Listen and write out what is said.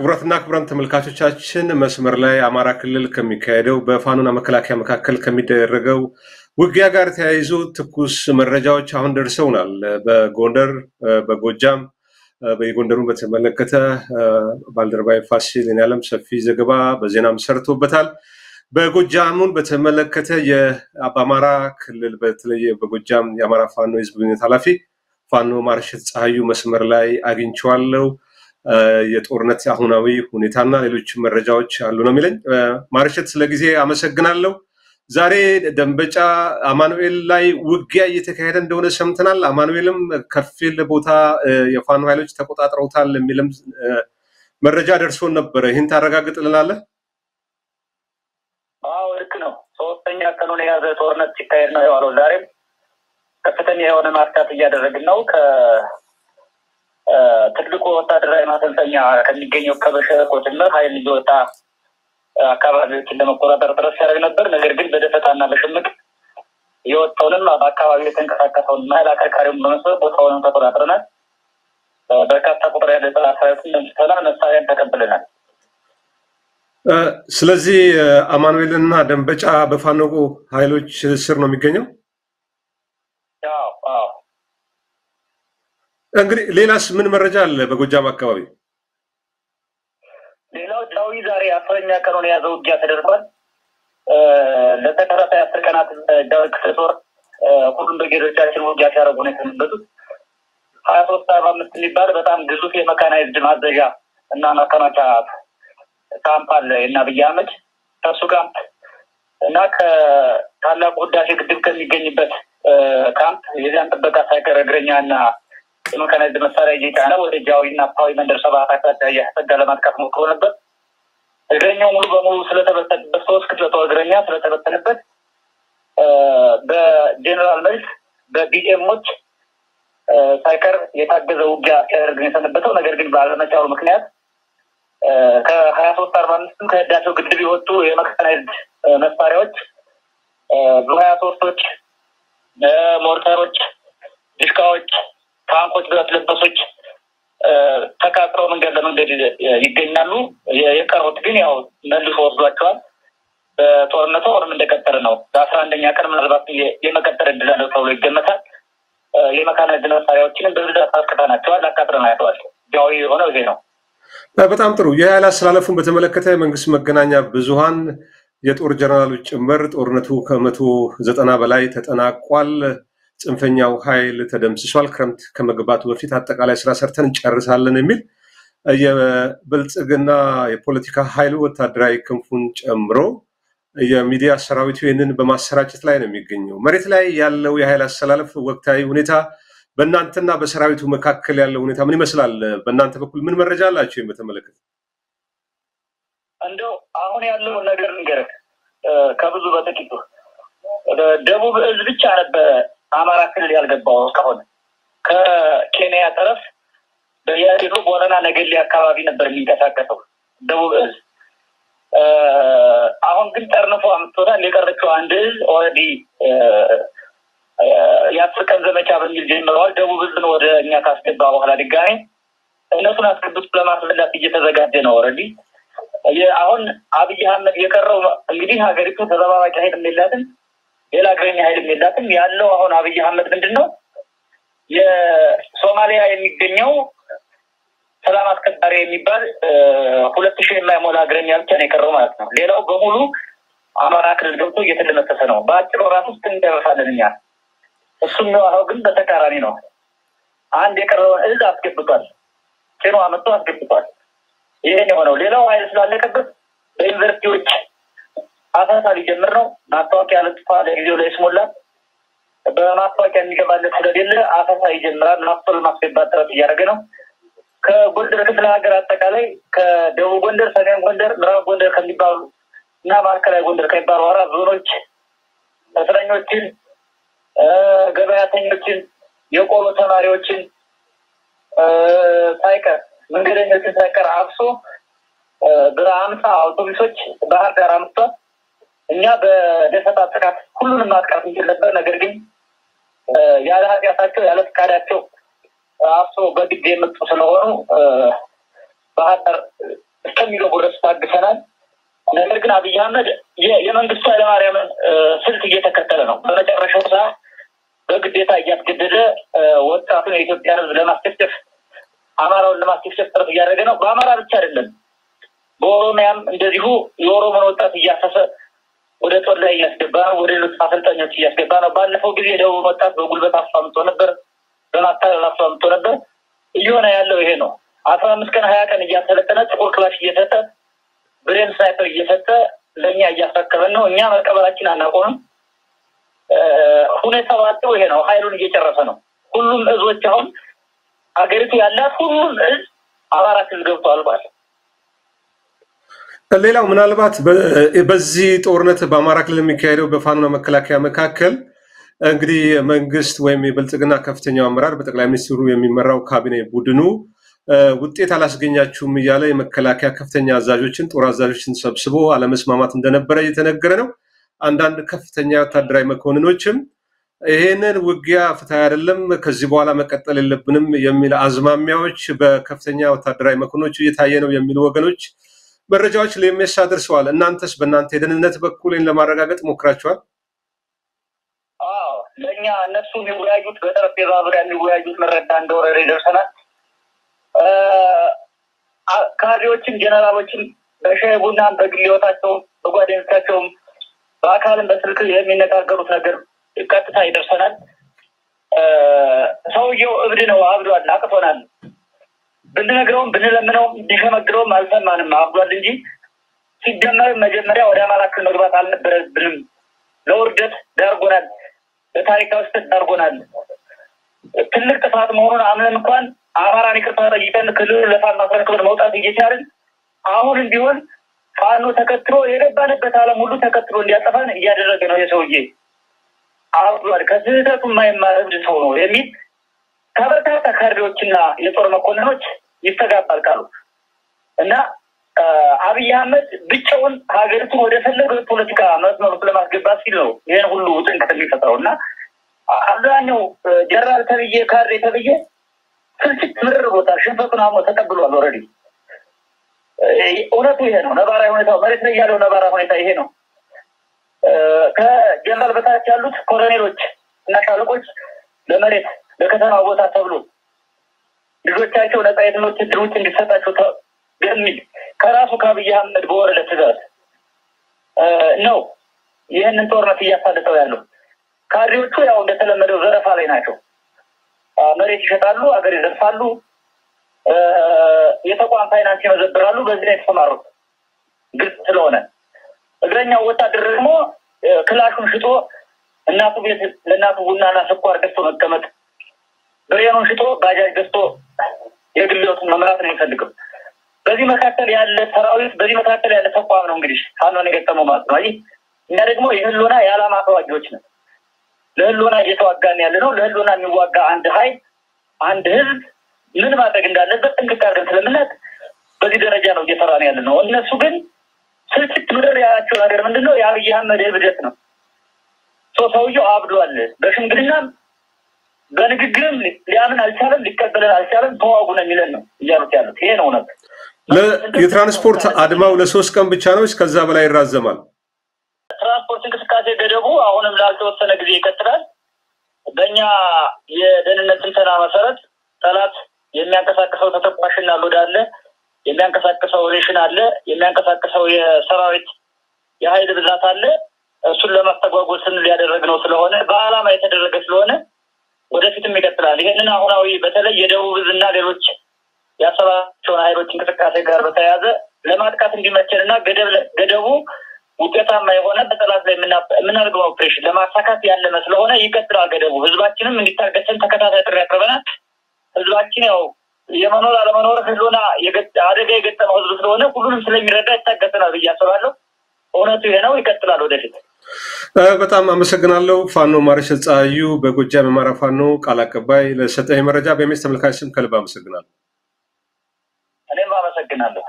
ክቡራትና ክቡራን ተመልካቾቻችን መስመር ላይ አማራ ክልል ከሚካሄደው በፋኖና መከላከያ መካከል ከሚደረገው ውጊያ ጋር ተያይዞ ትኩስ መረጃዎች አሁን ደርሰውናል። በጎንደር፣ በጎጃም የጎንደሩን በተመለከተ ባልደረባዊ ፋሲል ያለም ሰፊ ዘገባ በዜናም ሰርቶበታል። በጎጃሙን በተመለከተ በአማራ ክልል በተለየ በጎጃም የአማራ ፋኖ የህዝብ ግንኙነት ኃላፊ ፋኖ ማርሸት ፀሐዩ መስመር ላይ አግኝቼዋለሁ። የጦርነት አሁናዊ ሁኔታና ሌሎች መረጃዎች አሉ ነው የሚለኝ። ማርሸት ስለ ጊዜ አመሰግናለሁ። ዛሬ ደንበጫ አማኑኤል ላይ ውጊያ እየተካሄደ እንደሆነ ሰምተናል። አማኑኤልም ከፊል ቦታ የፋኖ ኃይሎች ተቆጣጥረውታል የሚልም መረጃ ደርሶን ነበረ። ይህን ታረጋግጥልናለህ? አዎ ልክ ነው። ሶስተኛ ቀኑን የያዘ ጦርነት ሲካሄድ ነው የዋለው። ዛሬም ከፍተኛ የሆነ ማጥቃት እያደረግን ነው። ከትልቁ ወታደራዊ ማሰልጠኛ ከሚገኘው ጭምር ኃይል እየወጣ አካባቢዎችን ለመቆጣጠር ጥረት ሲያደርግ ነበር። ነገር ግን በደፈጣና በሽምቅ የወጣውንም በአካባቢ የተንቀሳቀሰውን መሀል አከርካሪውን በመስበር ቦታውንም ተቆጣጥረናል። በርካታ ቁጥር ያለ ጠላት ሰራዊትን ደምስሰናል። መሳሪያን ተቀብለናል። ስለዚህ አማኑኤልና ደንበጫ በፋኖ ኃይሎች ስር ነው የሚገኘው። እንግዲህ ሌላስ ምን መረጃ አለ በጎጃም አካባቢ? ሌላው ጃዊ ዛሬ አስረኛ ቀኑን የያዘ ውጊያ ተደርጓል። ለተከታታይ አስር ቀናት ክፍለ ጦር ሁሉም ብርጌዶቻችን ውጊያ ሲያደርጉ ነው የተመለሱት። ሀያ ሶስት አርባ አምስት የሚባል በጣም ግዙፍ የመካናይዝድ ማዘዣ እና ማከማቻ ካምፕ አለ እና አብይ ከሱ ካምፕ እና ከታላቁ ህዳሴ ግድብ ከሚገኝበት ካምፕ የዚያን ጥበቃ ሳይቀር እግረኛ እና የመካናይዝድ መሳሪያ እየጫነ ወደ ጃዊ እና ፓዊ መንደር ሰባት አቅጣጫ እያስጠጋ ለማጥቃት ሞክሮ ነበር። እግረኛው ሙሉ በሙሉ ስለተበተንበት ሶስት ክፍለ ጦር እግረኛ ስለተበተንበት በጄኔራል መልስ በ BM ኦች ሳይቀር የታገዘ ውጊያ ሲያደርግ ነው የሰነበተው። ነገር ግን ባለመቻሉ ምክንያት ከሀያ ሶስት አርባ አምስትም ከህዳሴው ግድብ የወጡ የመካናይዝድ መሳሪያዎች ሀያ ሶስቶች፣ ሞርተሮች፣ ድሽቃዎች፣ ታንኮች፣ ብረት ለበሶች ተቃጥለው መንገድ ለመንገድ ይገኛሉ። የቀሩት ግን ያው መልሶ ወስዷቸዋል። በጦርነቱ አሁንም እንደቀጠለ ነው። በአስራ አንደኛ ቀን ምናልባት የመቀጠል እድል አለው ተብሎ ይገመታል። የመካናይዝድ መሳሪያዎችንም በብዛት አስቀጣናቸዋል፣ አቃጥለናቸዋል። ጃዊ የሆነው ይሄ ነው። በጣም ጥሩ። የኃይል አስተላለፉን በተመለከተ የመንግስት መገናኛ ብዙኃን የጦር ጀነራሎች ጭምር ጦርነቱ ከመቶ ዘጠና በላይ ተጠናቋል፣ ጽንፈኛው ኃይል ተደምስሷል፣ ክረምት ከመግባቱ በፊት አጠቃላይ ስራ ሰርተን እንጨርሳለን የሚል የብልጽግና የፖለቲካ ኃይሉ ወታደራዊ ክንፉን ጨምሮ የሚዲያ ሰራዊቱ ይህንን በማሰራጨት ላይ ነው የሚገኘው። መሬት ላይ ያለው የኃይል አስተላለፍ ወቅታዊ ሁኔታ በእናንተና በሰራዊቱ መካከል ያለው ሁኔታ ምን ይመስላል? በእናንተ በኩል ምን መረጃ አላቸው በተመለከተ? እንደው አሁን ያለውን ነገር ንገረህ ከብዙ በጥቂቱ ደቡብ እዝ ብቻ ነበረ አማራ ክልል ያልገባው እስካሁን ከኬንያ ጠረፍ በያዴሮ ቦረና ነገሌ አካባቢ ነበር የሚንቀሳቀሰው ደቡብ እዝ። አሁን ግን ጠርንፎ አምጥቶታል። የቀረችው አንድ እዝ already የአስር ቀን ዘመቻ በሚል ጀምረዋል። ደቡብ እዝን ወደ እኛ ካስገባ በኋላ ድጋሜ እነሱን አስገብቶ ለማስበላት እየተዘጋጀ ነው። already አሁን አብይ አህመድ የቀረው እንግዲህ ሀገሪቱ ተጠባባቂ ኃይልም የላትም፣ ሌላ እግረኛ ኃይልም የላትም። ያለው አሁን አብይ አህመድ ምንድን ነው የሶማሊያ የሚገኘው ሰላም አስከባሪ የሚባል ሁለት ሺህ የማይሞላ እግረኛ ብቻ ነው የቀረው ማለት ነው። ሌላው በሙሉ አማራ ክልል ገብቶ እየተደመሰሰ ነው። በአጭር ወራት ውስጥ እንደርሳለን እኛ። እሱም የዋለው ግን በተቃራኒ ነው። አንድ የቀረውን እዝ አስገብቷል፣ ጭኖ አመጥቶ አስገብቷል። ይህን የሆነው ሌላው ኃይል ስላለቀበት በዩኒቨርሲቲዎች አፈሳ ሊጀምር ነው። ማስታወቂያ ለጥፋ ለጊዜው ላይ ስሞላ በማስታወቂያ የሚገባለት ስለሌለ አፈሳ ይጀምራል። ናፍቶ ለማስገባት ጥረት እያደረገ ነው። ከጎንደር ክፍለ ሀገር አጠቃላይ ከደቡብ ጎንደር፣ ሰሜን ጎንደር፣ ምዕራብ ጎንደር ከሚባሉ እና ማዕከላዊ ጎንደር ከሚባሉ አራት ዞኖች እስረኞችን፣ ገበያተኞችን፣ የቆሎ ተማሪዎችን ሳይቀር መንገደኞችን ሳይቀር አብሶ በአምሳ አውቶቡሶች ባህር ዳር አምጥቷል። እኛ በደፈጣ ጥቃት ሁሉንም ማጥቃት እንችል ነበር። ነገር ግን ያለ ኃጢአታቸው ያለ ፍቃዳቸው አብሶ በግድ የመጡ ስለሆኑ ዳር እስከሚገቡ ድረስ ታግሰናል። ነገር ግን አብይ አህመድ የመንግስቱ ኃይለማርያምን ስልት እየተከተለ ነው። በመጨረሻው ሰዓት በግዴታ እያስገደደ ወጣቱን የኢትዮጵያ ሕዝብ ለማስጨፍጨፍ አማራውን ለማስጨፍጨፍ ጥረት እያደረገ ነው። በአማራ ብቻ አይደለም፣ በኦሮሚያም እንደዚሁ የኦሮሞን ወጣት እያፈሰ ወደ ጦር ላይ እያስገባ ነው። ወደ ሌሎች አሰልጣኞች እያስገባ ነው። ባለፈው ጊዜ የደቡብ ወጣት በጉልበት አስፋምጦ ነበር፣ በማታለል አስፋምጦ ነበር። እየሆነ ያለው ይሄ ነው። አስራ አምስት ቀን ሀያ ቀን እያሰለጠነ ጥቁር ክላሽ እየሰጠ ብሬን ስናይፐር እየሰጠ ለእኛ እያስረከበን ነው። እኛ መቀበላችን አናቆምም። ሁኔታው አጠው ይሄ ነው። ሀይሉን እየጨረሰ ነው። ሁሉም እዞች አሁን አገሪቱ ያላት ሁሉም እዝ ክልል ገብቶ አልቋል። ሌላው ምናልባት በዚህ ጦርነት በአማራ ክልል የሚካሄደው በፋኖና መከላከያ መካከል እንግዲህ መንግስት ወይም የብልጽግና ከፍተኛው አመራር በጠቅላይ ሚኒስትሩ የሚመራው ካቢኔ ቡድኑ ውጤት አላስገኛችሁም እያለ የመከላከያ ከፍተኛ አዛዦችን ጦር አዛዦችን ሰብስቦ አለመስማማት እንደነበረ እየተነገረ ነው። አንዳንድ ከፍተኛ ወታደራዊ መኮንኖችም ይህንን ውጊያ ፍትሐዊ አይደለም፣ ከዚህ በኋላ መቀጠል የለብንም የሚል አዝማሚያዎች በከፍተኛ ወታደራዊ መኮንኖች እየታየ ነው የሚሉ ወገኖች መረጃዎች ለሜሳ ደርሰዋል። እናንተስ በእናንተ የደህንነት በኩል ለማረጋገጥ ሞክራችኋል? ለእኛ እነሱ የሚወያዩት በጠረጴዛ ዙሪያ የሚወያዩት መረዳ እንደወረደ ይደርሰናል። ካድሬዎችም ጀነራሎችም በሻይ ቡናም በግል ህይወታቸውም በጓደኞቻቸውም በአካልም በስልክ የሚነጋገሩት ነገር ቀጥታ ይደርሰናል። ሰውየው እብድ ነው፣ አብዷል፣ አቅቶናል። ብንነግረውም ብንለምነውም ቢሸመግረውም አልሰማንም፣ አብዷል እንጂ ሲጀመር መጀመሪያ ወደ አማራ ክልል መግባት አልነበረብንም። ለውርደት ዳርጎናል፣ ለታሪካዊ ስህተት ዳርጎናል። ትልቅ ጥፋት መሆኑን አምነን እንኳን አማራን ይቅርታ ጠይቀን ክልሉ ለፋኖ አስረክበን መውጣት እየቻልን አሁንም ቢሆን ፋኖ ተከትሎ የገባንበት ዓለም ሁሉ ተከትሎ እንዲያጠፋን እያደረገ ነው። የሰውዬ አብዷል፣ ከስህተቱ የማይማር ሰው ነው የሚል ከበርካታ ካድሬዎችና የጦር መኮንኖች ይስተጋባል ቃሉ እና አብይ አህመድ ብቻውን ሀገሪቱን ወደ ፈለገው የፖለቲካ መስመር ውስጥ ለማስገባት ሲል ነው ይህን ሁሉ ጭንቀት የሚፈጥረው እና አብዛኛው ጀነራል ተብዬ ካድሬ ተብዬ ስልችት ምርር ቦታ ሽንፈቱን አሞ ተቀብሏል። already እውነቱ ይሄ ነው። ነባራዊ ሁኔታው መሬት ላይ ያለው ነባራዊ ሁኔታ ይሄ ነው። ከጀነራል በታች ያሉት ኮሎኔሎች እና ሻለቆች ለመሬት ለከተማ ቦታ ተብሎ ልጆቻቸው ነጻ የትምህርት ዕድሎች እንዲሰጣቸው በሚል ከራሱ ከአብይ አህመድ በወረደ ትዕዛዝ ነው ይህንን ጦርነት እያሳለጠው ያለው። ካድሬዎቹ ያው እንደተለመደው ዘረፋ ላይ ናቸው። መሬት ይሸጣሉ፣ አገር ይዘርፋሉ፣ የተቋም ፋይናንስ ይመዘብራሉ። በዚህ ላይ የተሰማሩት ግልጽ ስለሆነ እግረኛው ወታደር ደግሞ ክላሹን ሽጦ እናቱ ቤት ለእናቱ ቡናና ስኳር ገዝቶ መቀመጥ፣ ብሬኑን ሽጦ ባጃጅ ገዝቶ የግል ሕይወቱን መምራት ነው የሚፈልገው። በዚህ መካከል ያለ ሰራዊት፣ በዚህ መካከል ያለ ተቋም ነው እንግዲህ ፋኖን የገጠመው ማለት ነው። ይህ እኛ ደግሞ የህልውና የዓላማ ተዋጊዎች ነን። ለህልውና እየተዋጋን ያለ ነው። ለህልውና የሚዋጋ አንድ ሀይል አንድ ህዝብ ምን ማድረግ እንዳለበት ጥንቅቅ አድርገን ስለምናውቅ በዚህ ደረጃ ነው እየሰራን ያለ ነው። እነሱ ግን ስልችት ምድር ያላቸው ነገር ምንድን ነው? የአብይ አህመድ እብደት ነው። ሰውየው አብዷል። በሽምግልናም በንግግርም ሊያምን አልቻለም፣ ሊቀበለን አልቻለም። ተዋጉ ነው የሚለን ነው እያሉት ያሉት ይሄ ነው ነበር። የትራንስፖርት አድማው ለሶስት ቀን ብቻ ነው፣ ከዛ በላይ ይራዘማል። ትራንስፖርት እንቅስቃሴ ገደቡ አሁንም ላልተወሰነ ጊዜ ይቀጥላል። በእኛ የደህንነት ትንተና መሰረት ጠላት የሚያንቀሳቅሰው ተተኳሽና load አለ፣ የሚያንቀሳቅሰው ሬሽን አለ፣ የሚያንቀሳቅሰው የሰራዊት የሀይል ብዛት አለ። እሱን ለማስተጓጎል ስንል ያደረግነው ስለሆነ በዓላማ የተደረገ ስለሆነ ወደፊትም ይቀጥላል። ይህንን አሁናዊ በተለይ የደቡብ እዝና ሌሎች ያሰባቸውን ሀይሎች እንቅስቃሴ ጋር በተያያዘ ለማጥቃት እንዲመቸን እና ገደቡ ውጤታማ የሆነ በጠላት ላይ የምናደርገው ኦፕሬሽን ለማሳካት ያለመ ስለሆነ ይቀጥላል ገደቡ። ህዝባችንም እንዲታገሰን ተከታታይ ጥሪ ያቅርበናል። ህዝባችን ያው የመኖር አለመኖር ህልውና አደጋ የገጠመው ህዝብ ስለሆነ ሁሉንም ስለሚረዳ ይታገሰናል ብዬ አስባለሁ። እውነቱ ይሄ ነው። ይቀጥላል ወደፊት። በጣም አመሰግናለሁ። ፋኖ ማርሸት ፀሐዩ በጎጃም የአማራ ፋኖ ቃል አቀባይ ለሰጠኝ መረጃ በሜስ ተመልካች ስም ከልብ አመሰግናለሁ። እኔም አመሰግናለሁ።